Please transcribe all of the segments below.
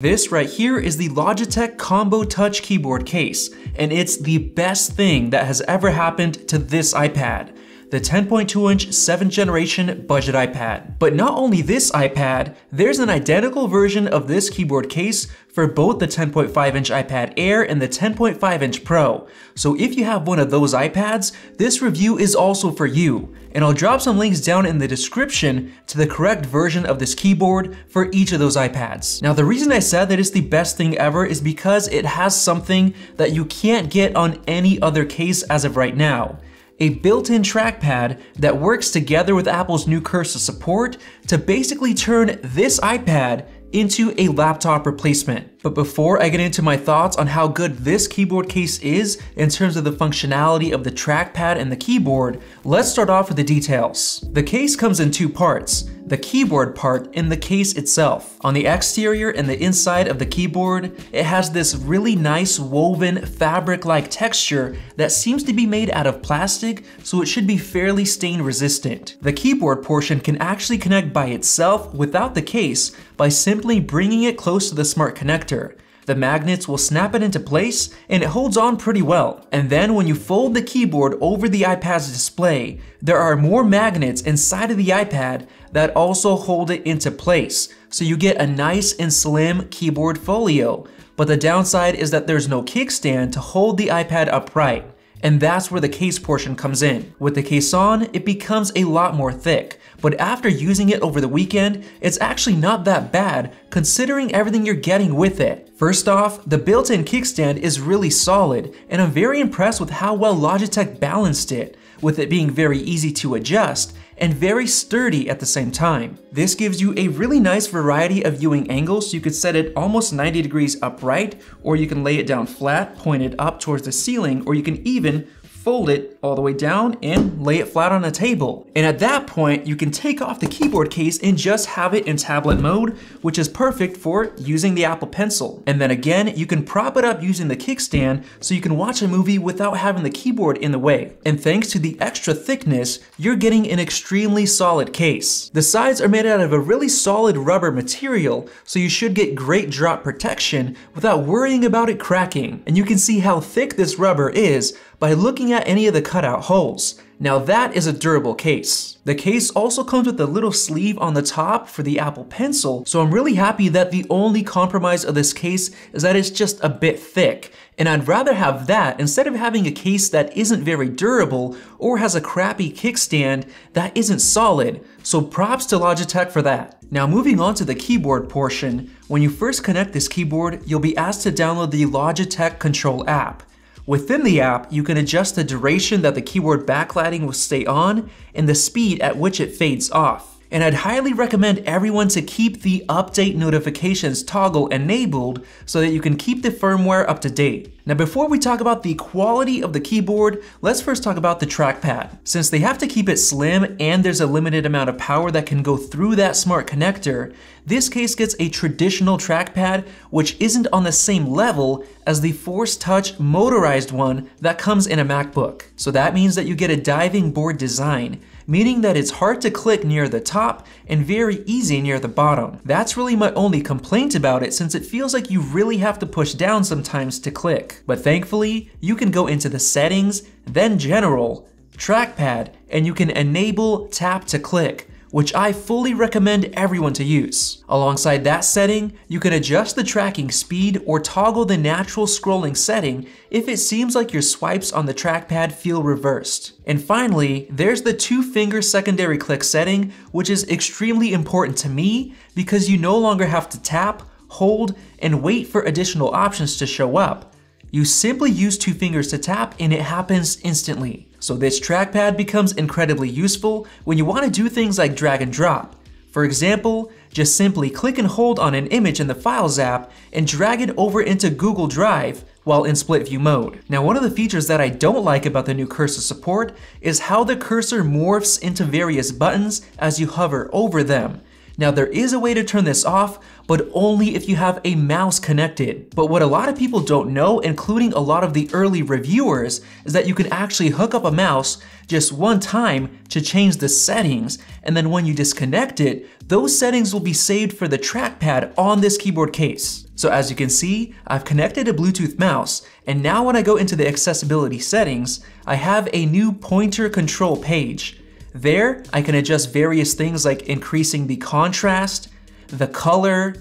This right here is the Logitech Combo Touch keyboard case, and it's the best thing that has ever happened to this iPad the 10.2 inch 7th generation budget iPad. But not only this iPad, there's an identical version of this keyboard case for both the 10.5 inch iPad Air and the 10.5 inch Pro. So if you have one of those iPads, this review is also for you. And I'll drop some links down in the description to the correct version of this keyboard for each of those iPads. Now the reason I said that it's the best thing ever is because it has something that you can't get on any other case as of right now a built-in trackpad that works together with Apple's new cursor support to basically turn this iPad into a laptop replacement. But before I get into my thoughts on how good this keyboard case is in terms of the functionality of the trackpad and the keyboard, let's start off with the details. The case comes in two parts the keyboard part in the case itself. On the exterior and the inside of the keyboard, it has this really nice woven fabric-like texture that seems to be made out of plastic, so it should be fairly stain resistant. The keyboard portion can actually connect by itself without the case by simply bringing it close to the smart connector. The magnets will snap it into place and it holds on pretty well. And then when you fold the keyboard over the iPad's display, there are more magnets inside of the iPad that also hold it into place. So you get a nice and slim keyboard folio. But the downside is that there's no kickstand to hold the iPad upright. And that's where the case portion comes in. With the case on, it becomes a lot more thick but after using it over the weekend, it's actually not that bad considering everything you're getting with it. First off, the built-in kickstand is really solid, and I'm very impressed with how well Logitech balanced it, with it being very easy to adjust and very sturdy at the same time. This gives you a really nice variety of viewing angles, you could set it almost 90 degrees upright, or you can lay it down flat, pointed up towards the ceiling, or you can even fold it all the way down and lay it flat on a table. And at that point, you can take off the keyboard case and just have it in tablet mode, which is perfect for using the Apple Pencil. And then again, you can prop it up using the kickstand so you can watch a movie without having the keyboard in the way. And thanks to the extra thickness, you're getting an extremely solid case. The sides are made out of a really solid rubber material, so you should get great drop protection without worrying about it cracking. And you can see how thick this rubber is by looking at any of the cutout holes. Now that is a durable case. The case also comes with a little sleeve on the top for the Apple Pencil, so I'm really happy that the only compromise of this case is that it's just a bit thick. And I'd rather have that instead of having a case that isn't very durable or has a crappy kickstand that isn't solid. So props to Logitech for that. Now moving on to the keyboard portion, when you first connect this keyboard, you'll be asked to download the Logitech Control app. Within the app, you can adjust the duration that the keyboard backlighting will stay on and the speed at which it fades off. And I'd highly recommend everyone to keep the update notifications toggle enabled so that you can keep the firmware up to date. Now before we talk about the quality of the keyboard, let's first talk about the trackpad. Since they have to keep it slim and there's a limited amount of power that can go through that smart connector, this case gets a traditional trackpad which isn't on the same level as the Force Touch motorized one that comes in a MacBook. So that means that you get a diving board design meaning that it's hard to click near the top and very easy near the bottom. That's really my only complaint about it since it feels like you really have to push down sometimes to click. But thankfully, you can go into the settings, then general, trackpad, and you can enable tap to click which I fully recommend everyone to use. Alongside that setting, you can adjust the tracking speed or toggle the natural scrolling setting if it seems like your swipes on the trackpad feel reversed. And finally, there's the two finger secondary click setting, which is extremely important to me because you no longer have to tap, hold, and wait for additional options to show up. You simply use two fingers to tap and it happens instantly. So this trackpad becomes incredibly useful when you want to do things like drag and drop. For example, just simply click and hold on an image in the Files app and drag it over into Google Drive while in split view mode. Now one of the features that I don't like about the new cursor support is how the cursor morphs into various buttons as you hover over them. Now there is a way to turn this off, but only if you have a mouse connected. But what a lot of people don't know, including a lot of the early reviewers, is that you can actually hook up a mouse just one time to change the settings, and then when you disconnect it, those settings will be saved for the trackpad on this keyboard case. So as you can see, I've connected a Bluetooth mouse, and now when I go into the accessibility settings, I have a new pointer control page. There, I can adjust various things like increasing the contrast, the color,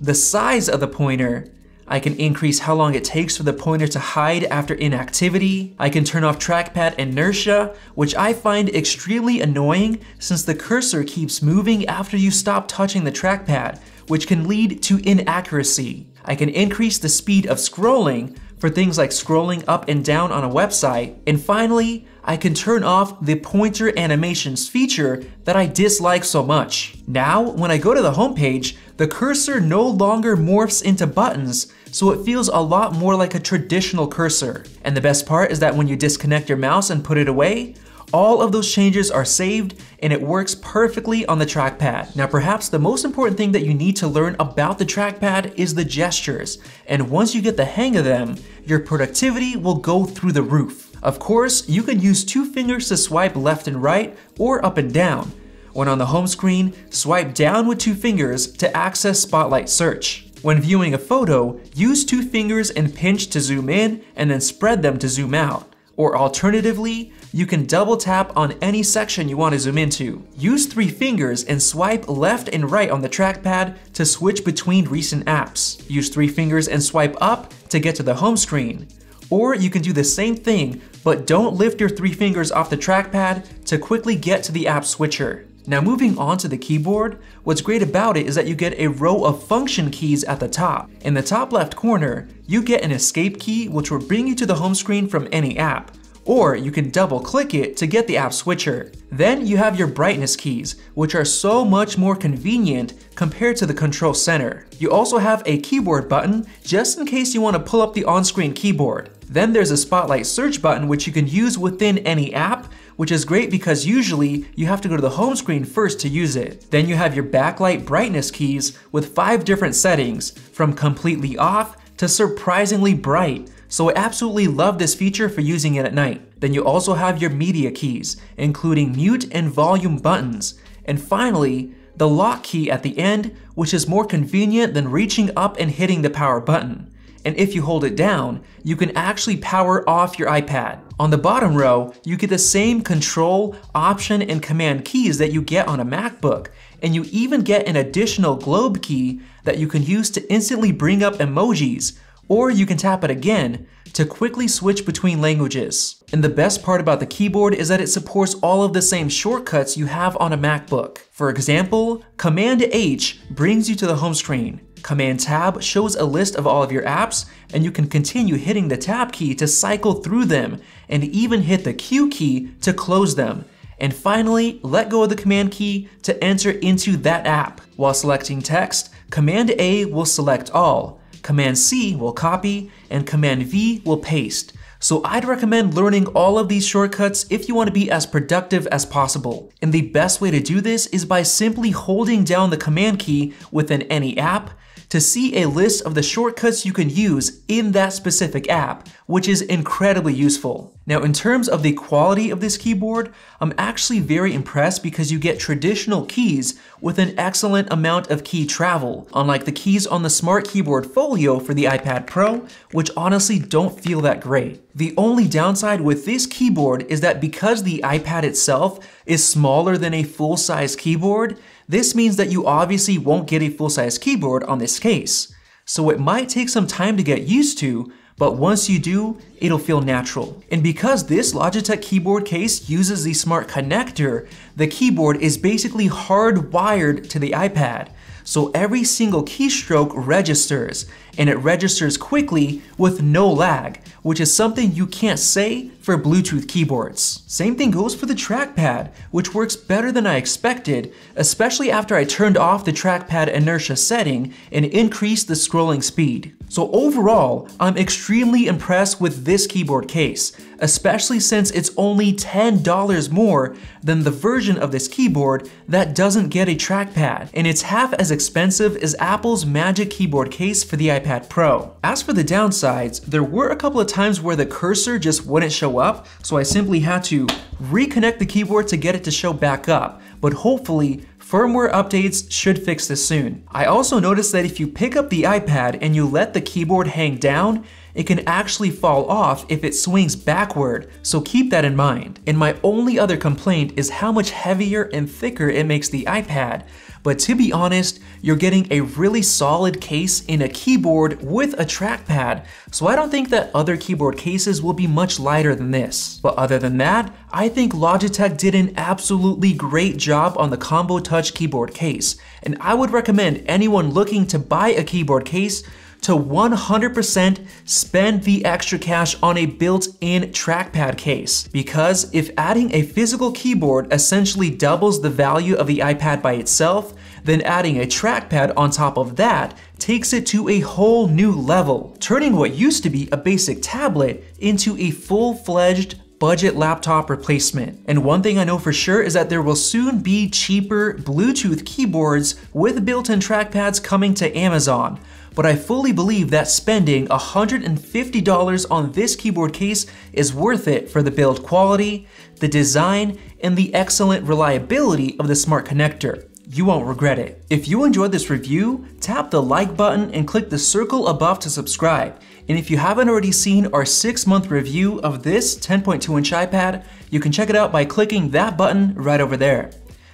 the size of the pointer, I can increase how long it takes for the pointer to hide after inactivity. I can turn off trackpad inertia, which I find extremely annoying since the cursor keeps moving after you stop touching the trackpad, which can lead to inaccuracy. I can increase the speed of scrolling for things like scrolling up and down on a website. And finally, I can turn off the pointer animations feature that I dislike so much. Now, when I go to the homepage, the cursor no longer morphs into buttons, so it feels a lot more like a traditional cursor. And the best part is that when you disconnect your mouse and put it away, all of those changes are saved and it works perfectly on the trackpad. Now perhaps the most important thing that you need to learn about the trackpad is the gestures. And once you get the hang of them, your productivity will go through the roof. Of course, you can use two fingers to swipe left and right or up and down. When on the home screen, swipe down with two fingers to access Spotlight Search. When viewing a photo, use two fingers and pinch to zoom in and then spread them to zoom out. Or alternatively, you can double tap on any section you want to zoom into. Use three fingers and swipe left and right on the trackpad to switch between recent apps. Use three fingers and swipe up to get to the home screen. Or you can do the same thing, but don't lift your three fingers off the trackpad to quickly get to the app switcher. Now moving on to the keyboard, what's great about it is that you get a row of function keys at the top. In the top left corner, you get an escape key which will bring you to the home screen from any app or you can double click it to get the app switcher. Then you have your brightness keys, which are so much more convenient compared to the control center. You also have a keyboard button just in case you want to pull up the on-screen keyboard. Then there's a spotlight search button which you can use within any app, which is great because usually you have to go to the home screen first to use it. Then you have your backlight brightness keys with five different settings, from completely off to surprisingly bright, so I absolutely love this feature for using it at night. Then you also have your media keys, including mute and volume buttons. And finally, the lock key at the end, which is more convenient than reaching up and hitting the power button. And if you hold it down, you can actually power off your iPad. On the bottom row, you get the same control, option, and command keys that you get on a MacBook, and you even get an additional globe key that you can use to instantly bring up emojis, or you can tap it again to quickly switch between languages. And the best part about the keyboard is that it supports all of the same shortcuts you have on a MacBook. For example, Command H brings you to the home screen. Command Tab shows a list of all of your apps, and you can continue hitting the Tab key to cycle through them, and even hit the Q key to close them. And finally, let go of the Command key to enter into that app. While selecting text, Command A will select all, Command C will copy, and Command V will paste. So I'd recommend learning all of these shortcuts if you want to be as productive as possible. And the best way to do this is by simply holding down the command key within any app to see a list of the shortcuts you can use in that specific app, which is incredibly useful. Now, in terms of the quality of this keyboard, I'm actually very impressed because you get traditional keys with an excellent amount of key travel, unlike the keys on the Smart Keyboard Folio for the iPad Pro, which honestly don't feel that great. The only downside with this keyboard is that because the iPad itself is smaller than a full-size keyboard, this means that you obviously won't get a full-size keyboard on this case. So it might take some time to get used to, but once you do, it'll feel natural. And because this Logitech keyboard case uses the smart connector, the keyboard is basically hardwired to the iPad. So every single keystroke registers, and it registers quickly with no lag, which is something you can't say for Bluetooth keyboards. Same thing goes for the trackpad, which works better than I expected, especially after I turned off the trackpad inertia setting and increased the scrolling speed. So overall, I'm extremely impressed with this keyboard case, especially since it's only $10 more than the version of this keyboard that doesn't get a trackpad, and it's half as expensive as Apple's Magic Keyboard case for the iPad Pro. As for the downsides, there were a couple of times where the cursor just wouldn't show up, so I simply had to reconnect the keyboard to get it to show back up, but hopefully Firmware updates should fix this soon. I also noticed that if you pick up the iPad and you let the keyboard hang down, it can actually fall off if it swings backward, so keep that in mind. And my only other complaint is how much heavier and thicker it makes the iPad, but to be honest, you're getting a really solid case in a keyboard with a trackpad, so I don't think that other keyboard cases will be much lighter than this. But other than that, I think Logitech did an absolutely great job on the Combo Touch keyboard case, and I would recommend anyone looking to buy a keyboard case to 100% spend the extra cash on a built-in trackpad case. Because if adding a physical keyboard essentially doubles the value of the iPad by itself, then adding a trackpad on top of that takes it to a whole new level, turning what used to be a basic tablet into a full-fledged budget laptop replacement. And one thing I know for sure is that there will soon be cheaper Bluetooth keyboards with built-in trackpads coming to Amazon but I fully believe that spending $150 on this keyboard case is worth it for the build quality, the design, and the excellent reliability of the smart connector. You won't regret it. If you enjoyed this review, tap the like button and click the circle above to subscribe. And if you haven't already seen our 6-month review of this 10.2 inch iPad, you can check it out by clicking that button right over there.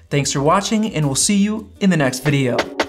Thanks for watching and we'll see you in the next video.